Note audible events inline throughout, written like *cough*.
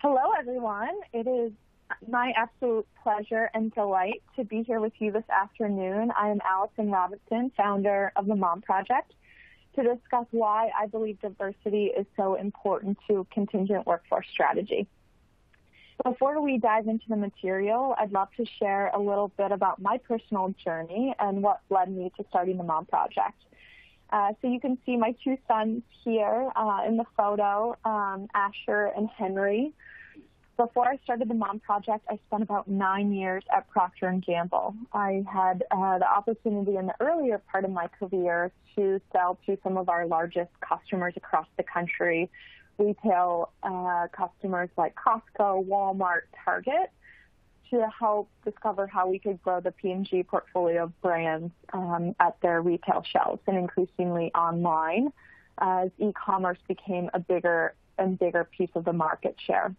Hello, everyone. It is my absolute pleasure and delight to be here with you this afternoon. I am Allison Robinson, founder of the Mom Project, to discuss why I believe diversity is so important to contingent workforce strategy. Before we dive into the material, I'd love to share a little bit about my personal journey and what led me to starting the Mom Project. Uh, so you can see my two sons here uh, in the photo, um, Asher and Henry. Before I started the Mom Project, I spent about nine years at Procter & Gamble. I had uh, the opportunity in the earlier part of my career to sell to some of our largest customers across the country, retail uh, customers like Costco, Walmart, Target, to help discover how we could grow the P&G portfolio of brands um, at their retail shelves and increasingly online as e-commerce became a bigger and bigger piece of the market share.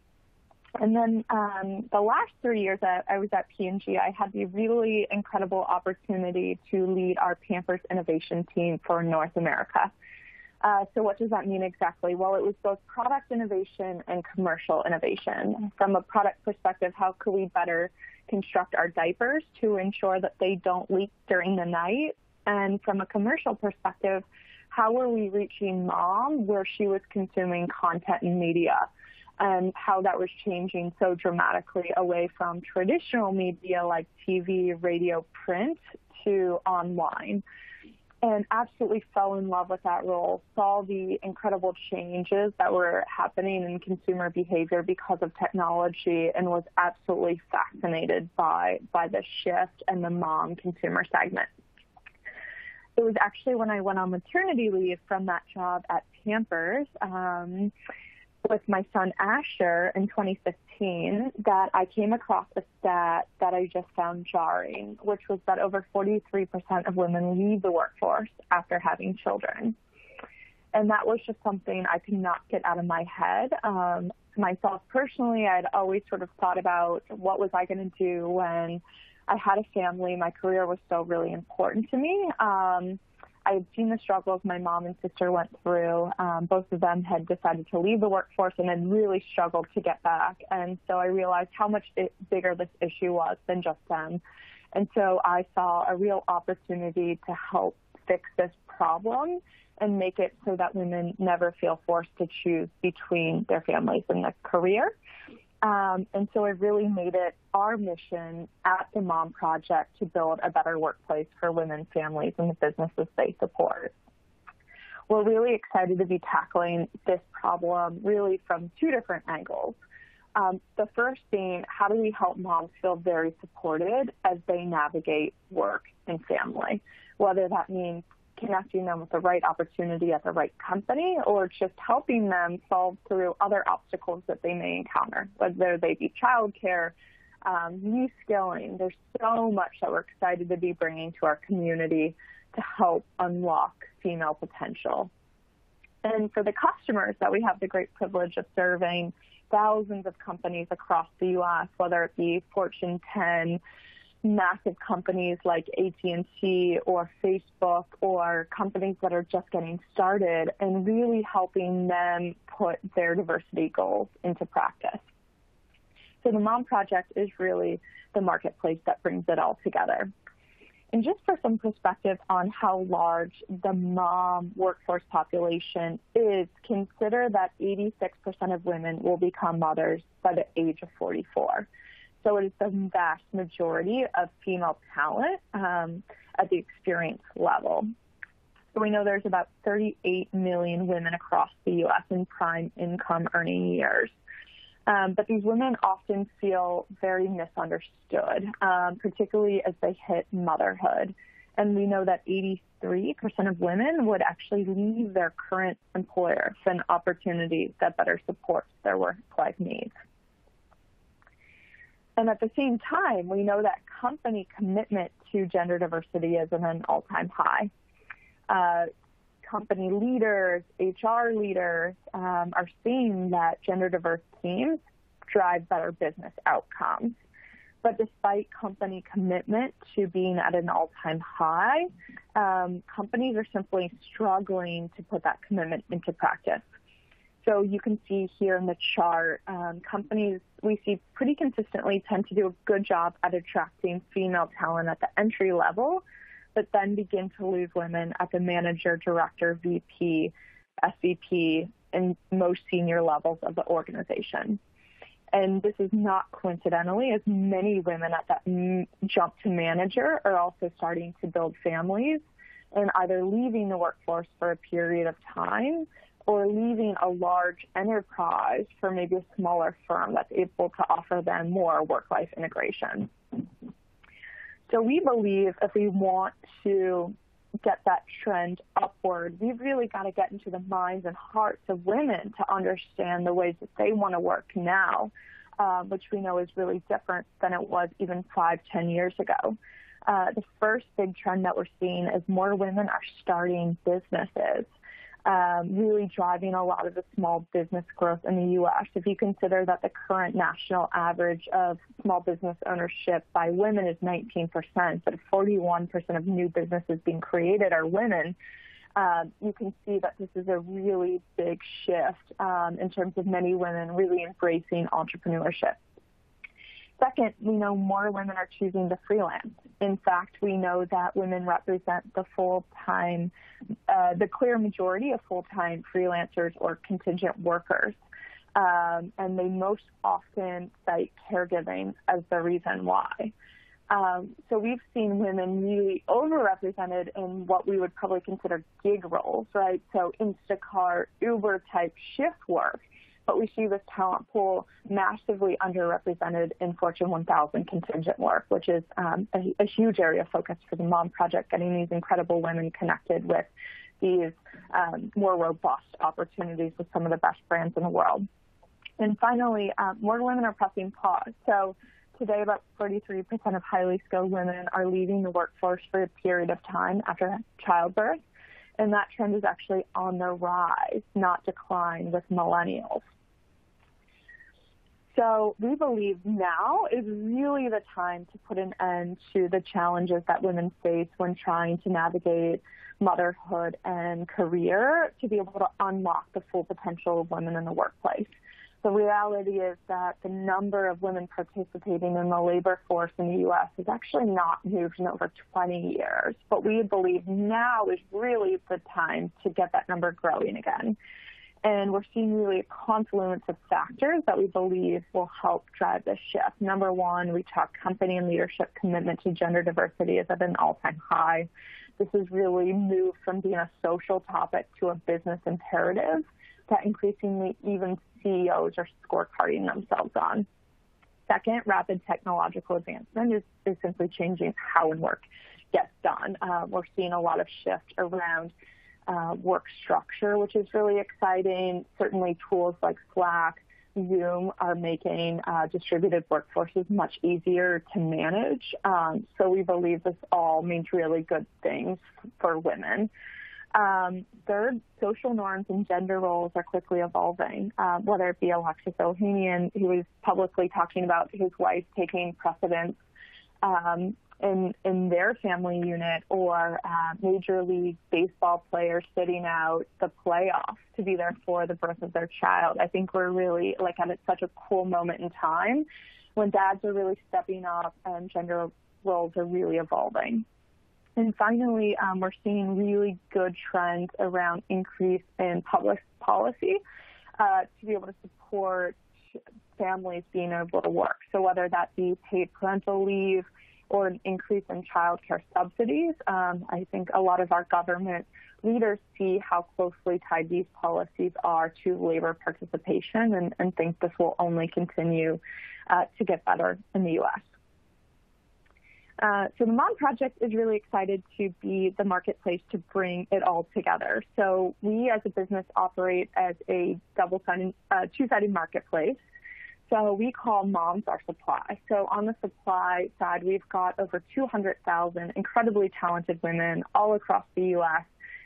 And then um, the last three years that I was at P&G, I had the really incredible opportunity to lead our Pampers innovation team for North America. Uh, so what does that mean exactly? Well, it was both product innovation and commercial innovation. From a product perspective, how could we better construct our diapers to ensure that they don't leak during the night? And from a commercial perspective, how were we reaching mom where she was consuming content and media? and how that was changing so dramatically away from traditional media like TV, radio, print to online. And absolutely fell in love with that role, saw the incredible changes that were happening in consumer behavior because of technology, and was absolutely fascinated by, by the shift and the mom consumer segment. It was actually when I went on maternity leave from that job at Pampers. Um, with my son Asher in 2015 that I came across a stat that I just found jarring, which was that over 43% of women leave the workforce after having children. And that was just something I could not get out of my head. Um, myself personally, I'd always sort of thought about what was I going to do when I had a family. My career was still really important to me. Um, I had seen the struggles my mom and sister went through. Um, both of them had decided to leave the workforce and had really struggled to get back. And so I realized how much it, bigger this issue was than just them. And so I saw a real opportunity to help fix this problem and make it so that women never feel forced to choose between their families and their career. Um, and so it really made it our mission at the Mom Project to build a better workplace for women, families, and the businesses they support. We're really excited to be tackling this problem really from two different angles. Um, the first being, how do we help moms feel very supported as they navigate work and family? Whether that means connecting them with the right opportunity at the right company or just helping them solve through other obstacles that they may encounter, whether they be childcare, um, reskilling. There's so much that we're excited to be bringing to our community to help unlock female potential. And for the customers that we have the great privilege of serving, thousands of companies across the U.S., whether it be Fortune 10, massive companies like AT&T or Facebook or companies that are just getting started and really helping them put their diversity goals into practice. So the Mom Project is really the marketplace that brings it all together. And just for some perspective on how large the mom workforce population is, consider that 86% of women will become mothers by the age of 44. So it is the vast majority of female talent um, at the experience level. So we know there's about 38 million women across the U.S. in prime income earning years. Um, but these women often feel very misunderstood, um, particularly as they hit motherhood. And we know that 83% of women would actually leave their current employer for an opportunity that better supports their work-life needs. And at the same time, we know that company commitment to gender diversity is at an all-time high. Uh, company leaders, HR leaders um, are seeing that gender diverse teams drive better business outcomes. But despite company commitment to being at an all-time high, um, companies are simply struggling to put that commitment into practice. So you can see here in the chart, um, companies we see pretty consistently tend to do a good job at attracting female talent at the entry level, but then begin to lose women at the manager, director, VP, SVP, and most senior levels of the organization. And this is not coincidentally, as many women at that jump to manager are also starting to build families and either leaving the workforce for a period of time or leaving a large enterprise for maybe a smaller firm that's able to offer them more work-life integration. So we believe if we want to get that trend upward, we've really got to get into the minds and hearts of women to understand the ways that they want to work now, uh, which we know is really different than it was even five, ten years ago. Uh, the first big trend that we're seeing is more women are starting businesses um, really driving a lot of the small business growth in the U.S. If you consider that the current national average of small business ownership by women is 19%, but 41% of new businesses being created are women, um, you can see that this is a really big shift um, in terms of many women really embracing entrepreneurship. Second, we know more women are choosing to freelance. In fact, we know that women represent the full-time, uh, the clear majority of full-time freelancers or contingent workers. Um, and they most often cite caregiving as the reason why. Um, so we've seen women really overrepresented in what we would probably consider gig roles, right? So Instacart, Uber type shift work but we see this talent pool massively underrepresented in Fortune 1000 contingent work, which is um, a, a, huge area of focus for the Mom Project, getting these incredible women connected with these um, more robust opportunities with some of the best brands in the world. And finally, um, more women are pressing pause. So today, about 43% of highly skilled women are leaving the workforce for a period of time after childbirth. And that trend is actually on the rise, not decline with millennials. So we believe now is really the time to put an end to the challenges that women face when trying to navigate motherhood and career to be able to unlock the full potential of women in the workplace. The reality is that the number of women participating in the labor force in the U.S. has actually not moved in over 20 years, but we believe now is really the time to get that number growing again. And we're seeing really a confluence of factors that we believe will help drive this shift. Number one, we talk company and leadership commitment to gender diversity is at an all-time high. This has really moved from being a social topic to a business imperative that increasingly even CEOs are scorecarding themselves on. Second, rapid technological advancement is, is simply changing how work gets done. Uh, we're seeing a lot of shift around uh, work structure, which is really exciting. Certainly tools like Slack, Zoom are making uh, distributed workforces much easier to manage. Um, so we believe this all means really good things for women. Um, third, social norms and gender roles are quickly evolving, uh, whether it be Alexis Ohanian, who is publicly talking about his wife taking precedence um, in in their family unit or uh, major league baseball players sitting out the playoffs to be there for the birth of their child. I think we're really like at such a cool moment in time when dads are really stepping up and gender roles are really evolving. And finally, um, we're seeing really good trends around increase in public policy uh, to be able to support families being able to work. So whether that be paid parental leave, or an increase in child care subsidies. Um, I think a lot of our government leaders see how closely tied these policies are to labor participation and, and think this will only continue uh, to get better in the U.S. Uh, so the Mom Project is really excited to be the marketplace to bring it all together. So we as a business operate as a double-sided, uh, two-sided marketplace. So we call moms our supply. So on the supply side, we've got over 200,000 incredibly talented women all across the U.S.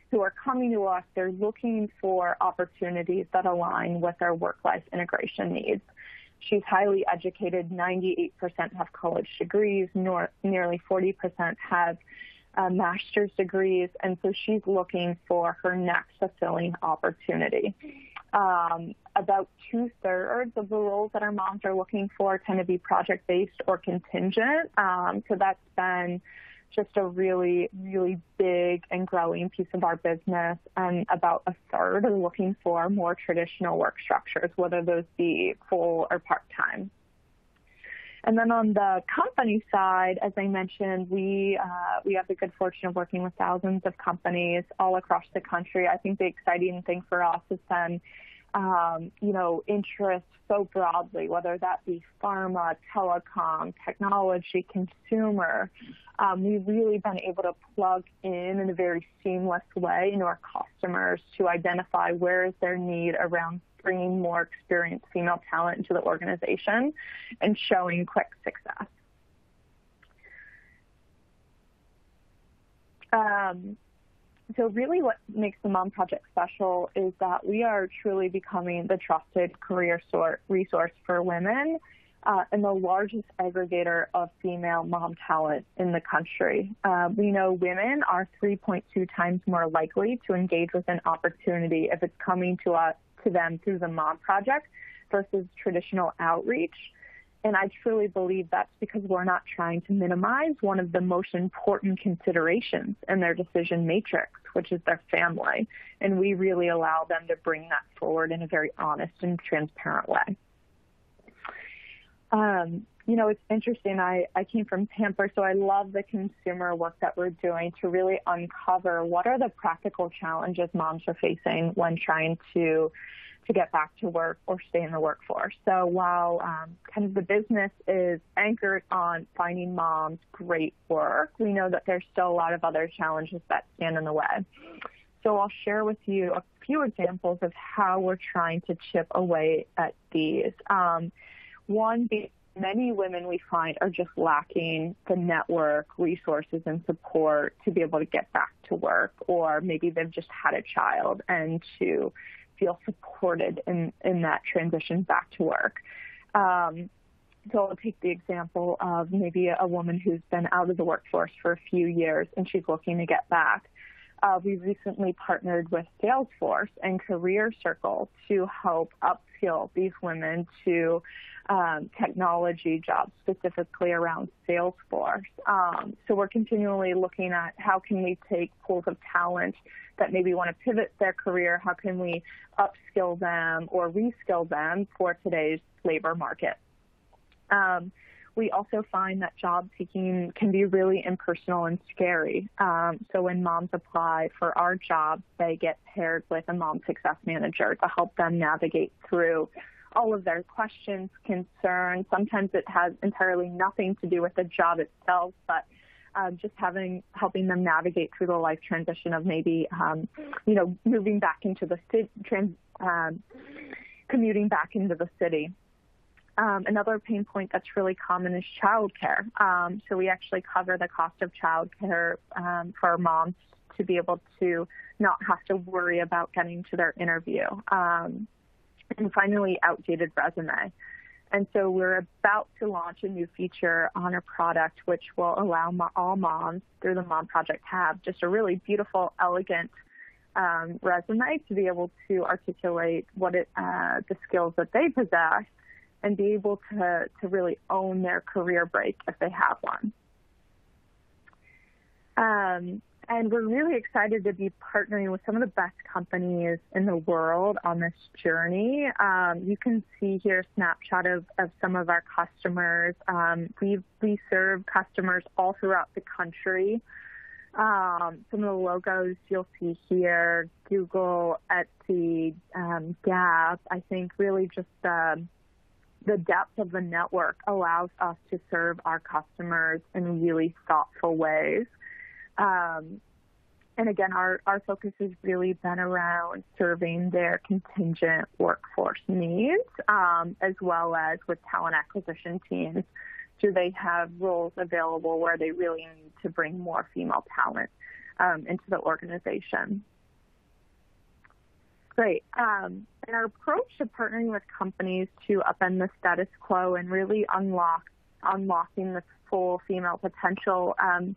who are coming to us. They're looking for opportunities that align with their work-life integration needs. She's highly educated. 98% have college degrees. Nor- nearly 40% have uh, master's degrees. And so she's looking for her next fulfilling opportunity. Um, about two thirds of the roles that our moms are looking for tend to be project based or contingent. Um, so that's been just a really, really big and growing piece of our business. And about a third are looking for more traditional work structures, whether those be full or part time. And then on the company side, as I mentioned, we uh, we have the good fortune of working with thousands of companies all across the country. I think the exciting thing for us has been um, you know, interest so broadly, whether that be pharma, telecom, technology, consumer. Um, we've really been able to plug in in a very seamless way into our customers to identify where is their need around bringing more experienced female talent into the organization and showing quick success. Um, so really what makes the Mom Project special is that we are truly becoming the trusted career resource for women uh, and the largest aggregator of female mom talent in the country. Uh, we know women are 3.2 times more likely to engage with an opportunity if it's coming to us to them through the Mom Project versus traditional outreach. And I truly believe that's because we're not trying to minimize one of the most important considerations in their decision matrix, which is their family. And we really allow them to bring that forward in a very honest and transparent way. Um, you know, it's interesting. I, I came from Pamper, so I love the consumer work that we're doing to really uncover what are the practical challenges moms are facing when trying to to get back to work or stay in the workforce. So while um, kind of the business is anchored on finding moms great work, we know that there's still a lot of other challenges that stand in the way. So I'll share with you a few examples of how we're trying to chip away at these. Um, one many women we find are just lacking the network, resources, and support to be able to get back to work, or maybe they've just had a child and to feel supported in, in that transition back to work. Um, so I'll take the example of maybe a woman who's been out of the workforce for a few years and she's looking to get back. Uh, we recently partnered with Salesforce and Career Circle to help upskill these women to um, technology jobs, specifically around Salesforce. Um, so we're continually looking at how can we take pools of talent that maybe want to pivot their career, how can we upskill them or reskill them for today's labor market. Um, we also find that job seeking can be really impersonal and scary. Um, so when moms apply for our jobs, they get paired with a mom success manager to help them navigate through all of their questions, concerns. Sometimes it has entirely nothing to do with the job itself, but um, just having helping them navigate through the life transition of maybe um, you know moving back into the city, trans, um, commuting back into the city. Um, another pain point that's really common is childcare. Um, so we actually cover the cost of childcare um, for moms to be able to not have to worry about getting to their interview. And finally, outdated resume. And so we're about to launch a new feature on our product, which will allow mo- all moms through the Mom Project have just a really beautiful, elegant um, resume to be able to articulate what it, uh, the skills that they possess and be able to, to really own their career break if they have one. Um, and we're really excited to be partnering with some of the best companies in the world on this journey. Um, you can see here a snapshot of, of some of our customers. Um, we we serve customers all throughout the country. Um, some of the logos you'll see here, Google, Etsy, um, Gap, I think really just um, the depth of the network allows us to serve our customers in really thoughtful ways. Um, and again, our, our focus has really been around serving their contingent workforce needs, um, as well as with talent acquisition teams. Do they have roles available where they really need to bring more female talent um, into the organization? Great. Um, and our approach to partnering with companies to upend the status quo and really unlock unlocking the full female potential um,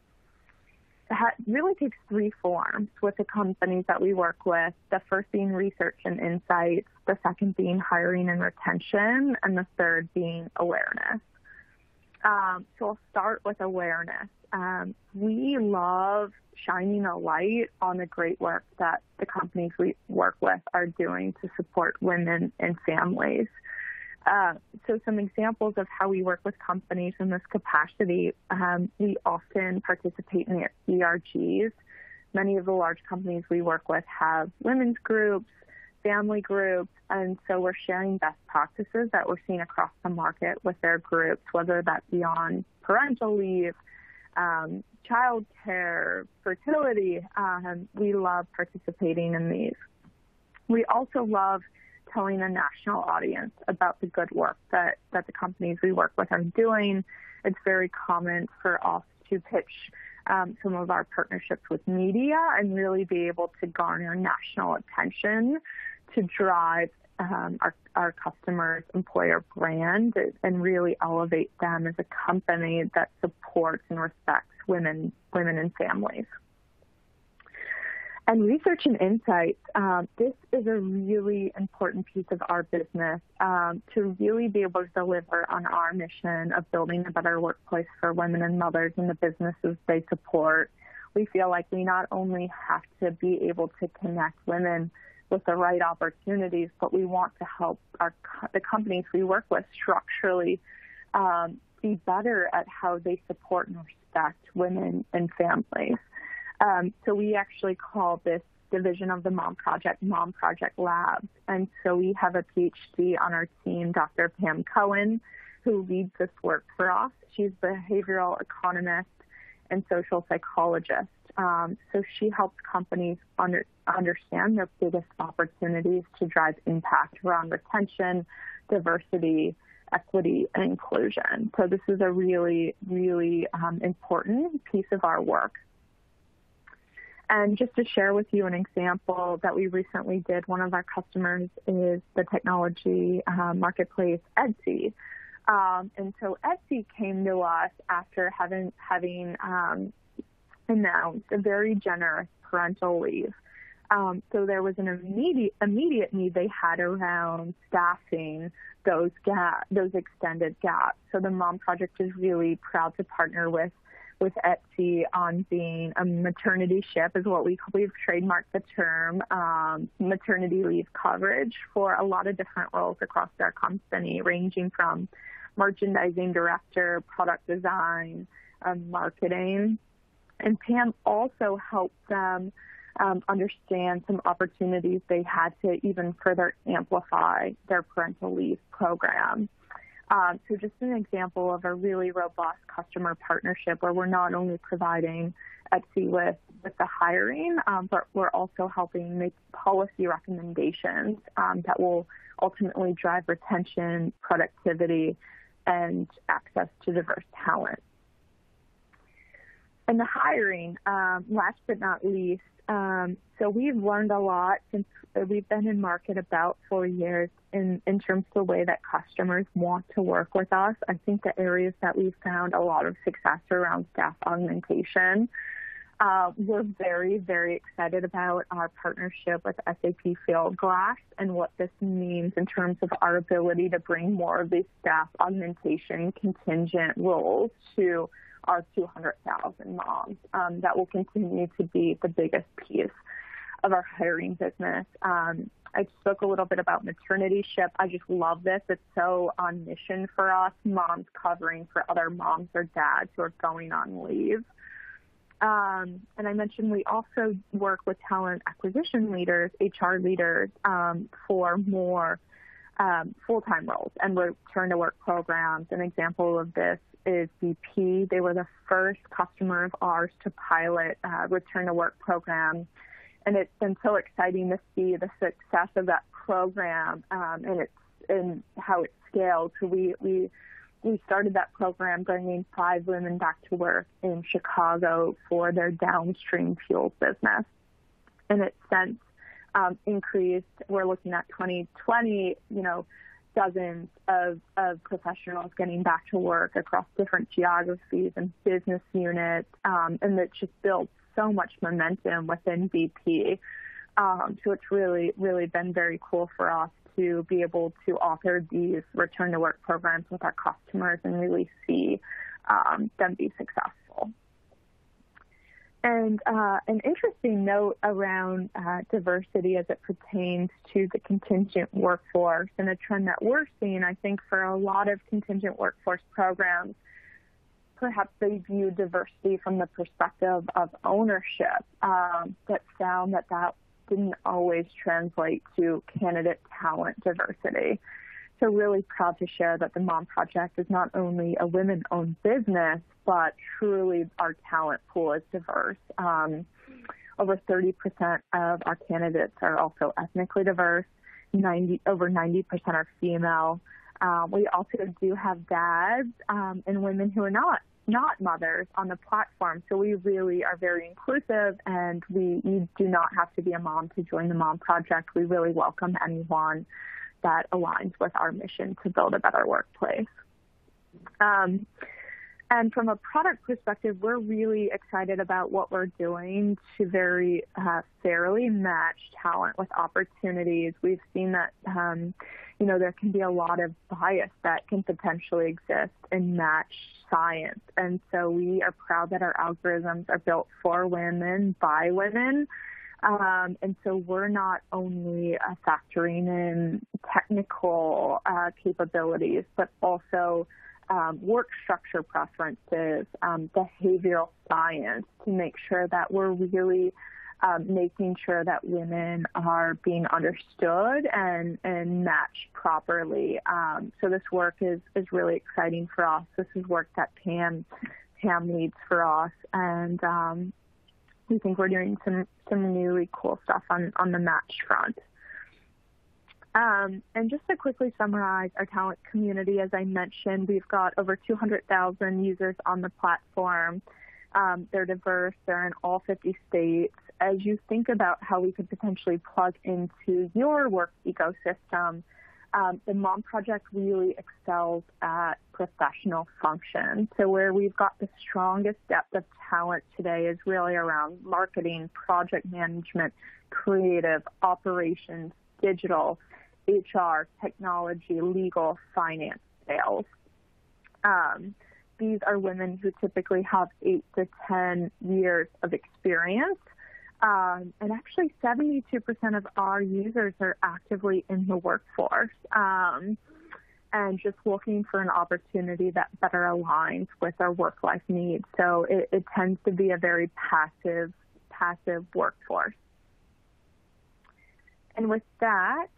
ha- really takes three forms with the companies that we work with. The first being research and insights, the second being hiring and retention, and the third being awareness. Um, so I'll start with awareness. Um, we love shining a light on the great work that the companies we work with are doing to support women and families. Uh, so some examples of how we work with companies in this capacity, um, we often participate in ERGs. Many of the large companies we work with have women's groups, family groups, and so we're sharing best practices that we're seeing across the market with their groups, whether that be on parental leave, um, child care, fertility. Um, we love participating in these. We also love telling a national audience about the good work that, that the companies we work with are doing. It's very common for us to pitch um, some of our partnerships with media and really be able to garner national attention to drive um, our, our customers' employer brand and really elevate them as a company that supports and respects women, women and families. And research and insights, um, this is a really important piece of our business um, to really be able to deliver on our mission of building a better workplace for women and mothers in the businesses they support. We feel like we not only have to be able to connect women with the right opportunities, but we want to help our the companies we work with structurally um, be better at how they support and respect women and families. Um, so we actually call this division of the Mom Project Mom Project Labs. And so we have a PhD on our team, Dr. Pam Cohen, who leads this work for us. She's a behavioral economist and social psychologist. Um, so she helps companies under, understand their biggest opportunities to drive impact around retention, diversity, equity, and inclusion. So this is a really, really um, important piece of our work. And just to share with you an example that we recently did, one of our customers is the technology uh, marketplace Etsy. Um, and so Etsy came to us after having having um, announced a very generous parental leave. Um, so there was an immediate immediate need they had around staffing those gap those extended gaps. So the Mom Project is really proud to partner with with Etsy on being a maternity ship is what we we've trademarked the term um, maternity leave coverage for a lot of different roles across our company, ranging from merchandising director, product design, um, marketing. And Pam also helped them um, understand some opportunities they had to even further amplify their parental leave program. Um, so just an example of a really robust customer partnership where we're not only providing Etsy with, with the hiring, um, but we're also helping make policy recommendations um, that will ultimately drive retention, productivity, and access to diverse talent. And the hiring, um, last but not least, um, so we've learned a lot since we've been in market about four years in, in terms of the way that customers want to work with us. I think the areas that we've found a lot of success around staff augmentation. Uh, we're very, very excited about our partnership with SAP Fieldglass and what this means in terms of our ability to bring more of these staff augmentation contingent roles to our 200,000 moms. Um, that will continue to be the biggest piece of our hiring business. Um, I spoke a little bit about maternity ship. I just love this. It's so on mission for us, moms covering for other moms or dads who are going on leave. Um, and I mentioned we also work with talent acquisition leaders, HR leaders, um, for more um, full-time roles and return to work programs. An example of this is BP. They were the first customer of ours to pilot a return to work program. And it's been so exciting to see the success of that program um, and it's and how it scaled. So we, we we started that program bringing five women back to work in Chicago for their downstream fuels business. And it's since um, increased. We're looking at 2020, you know, dozens of, of professionals getting back to work across different geographies and business units, um, and that just built so much momentum within BP. Um, so it's really, really been very cool for us to be able to author these return to work programs with our customers and really see um, them be successful. And uh, an interesting note around uh, diversity as it pertains to the contingent workforce and a trend that we're seeing, I think, for a lot of contingent workforce programs, perhaps they view diversity from the perspective of ownership, um, but found that that didn't always translate to candidate talent diversity. So really proud to share that the Mom Project is not only a women-owned business, but truly our talent pool is diverse. Um, over 30% of our candidates are also ethnically diverse. 90, over 90% are female. Um, we also do have dads um, and women who are not not mothers on the platform. So we really are very inclusive and we you do not have to be a mom to join the Mom Project. We really welcome anyone that aligns with our mission to build a better workplace. Um, and from a product perspective, we're really excited about what we're doing to very uh, fairly match talent with opportunities. We've seen that, um, you know, there can be a lot of bias that can potentially exist in match science. And so we are proud that our algorithms are built for women by women. Um, and so we're not only uh, factoring in technical uh, capabilities, but also um, work structure preferences, um, behavioral science to make sure that we're really um, making sure that women are being understood and, and matched properly. Um, so this work is, is really exciting for us. This is work that Pam, Pam leads for us. And um, we think we're doing some, some really cool stuff on, on the match front. Um, and just to quickly summarize our talent community, as I mentioned, we've got over 200,000 users on the platform. Um, they're diverse. They're in all 50 states. As you think about how we could potentially plug into your work ecosystem, um, the Mom Project really excels at professional function. So where we've got the strongest depth of talent today is really around marketing, project management, creative, operations, digital, HR, technology, legal, finance, sales. Um, these are women who typically have eight to 10 years of experience. Um, and actually, 72% of our users are actively in the workforce um, and just looking for an opportunity that better aligns with their work life needs. So it, it tends to be a very passive, passive workforce. And with that,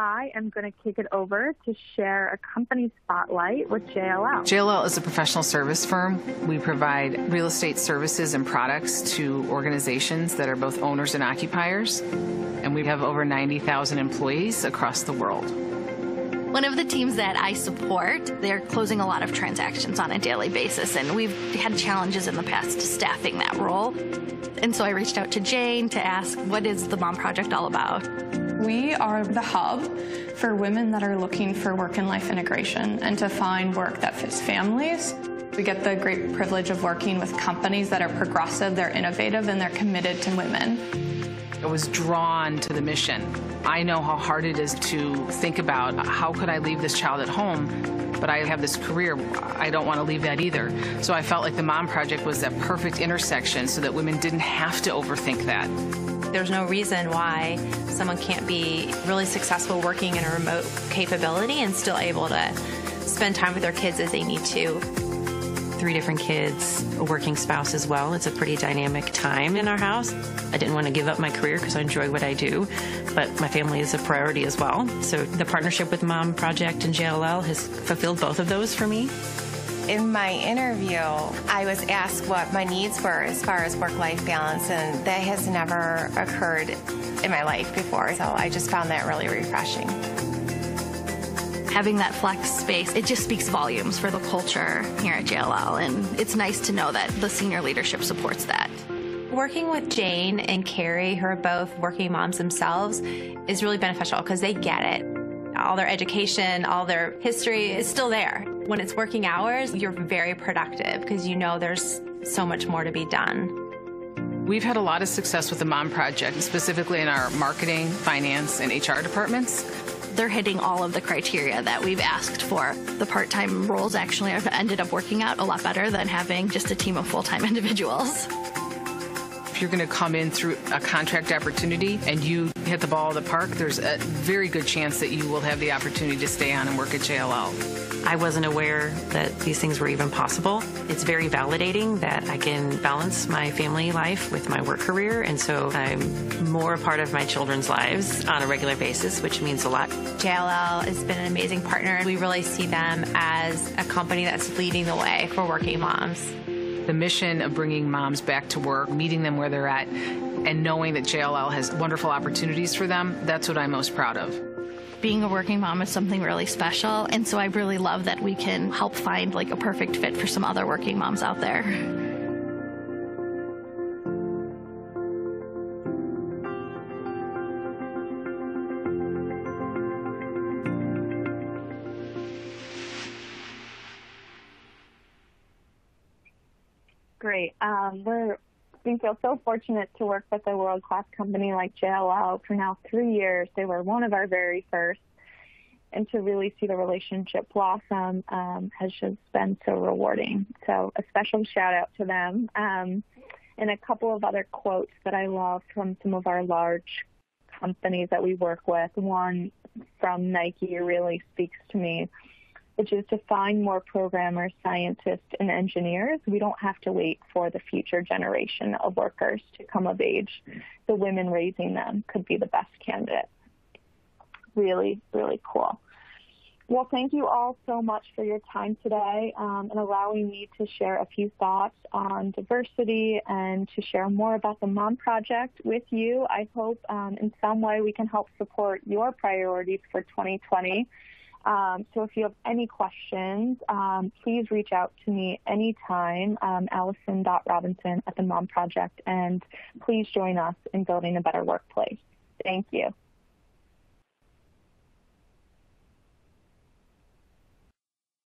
I am going to kick it over to share a company spotlight with JLL. JLL is a professional service firm. We provide real estate services and products to organizations that are both owners and occupiers. And we have over 90,000 employees across the world. One of the teams that I support, they're closing a lot of transactions on a daily basis, and we've had challenges in the past staffing that role. And so I reached out to Jane to ask, what is the Mom Project all about? We are the hub for women that are looking for work and life integration and to find work that fits families. We get the great privilege of working with companies that are progressive, they're innovative, and they're committed to women. I was drawn to the mission. I know how hard it is to think about how could I leave this child at home, but I have this career. I don't want to leave that either. So I felt like the Mom Project was that perfect intersection so that women didn't have to overthink that. There's no reason why someone can't be really successful working in a remote capability and still able to spend time with their kids as they need to. Three different kids, a working spouse as well. It's a pretty dynamic time in our house. I didn't want to give up my career because I enjoy what I do, but my family is a priority as well. So the partnership with Mom Project and JLL has fulfilled both of those for me. In my interview, I was asked what my needs were as far as work life balance, and that has never occurred in my life before. So I just found that really refreshing. Having that flex space, it just speaks volumes for the culture here at JLL, and it's nice to know that the senior leadership supports that. Working with Jane and Carrie, who are both working moms themselves, is really beneficial because they get it all their education, all their history is still there. When it's working hours, you're very productive because you know there's so much more to be done. We've had a lot of success with the Mom Project, specifically in our marketing, finance, and HR departments. They're hitting all of the criteria that we've asked for. The part time roles actually have ended up working out a lot better than having just a team of full time *laughs* individuals if you're going to come in through a contract opportunity and you hit the ball of the park, there's a very good chance that you will have the opportunity to stay on and work at JLL. I wasn't aware that these things were even possible. It's very validating that I can balance my family life with my work career, and so I'm more a part of my children's lives on a regular basis, which means a lot. JLL has been an amazing partner. We really see them as a company that's leading the way for working moms the mission of bringing moms back to work, meeting them where they're at, and knowing that JLL has wonderful opportunities for them, that's what I'm most proud of. Being a working mom is something really special, and so I really love that we can help find like a perfect fit for some other working moms out there. great. Um, we're we feel so fortunate to work with a world class company like JLL for now three years. They were one of our very first, and to really see the relationship blossom um, has just been so rewarding. So a special shout out to them. Um, and a couple of other quotes that I love from some of our large companies that we work with. One from Nike really speaks to me which is to find more programmers, scientists, and engineers. We don't have to wait for the future generation of workers to come of age. The women raising them could be the best candidate. Really, really cool. Well, thank you all so much for your time today um, and allowing me to share a few thoughts on diversity and to share more about the Mom Project with you. I hope um, in some way we can help support your priorities for 2020 um, so if you have any questions, um, please reach out to me anytime, um, allison.robinson at the Mom Project, and please join us in building a better workplace. Thank you.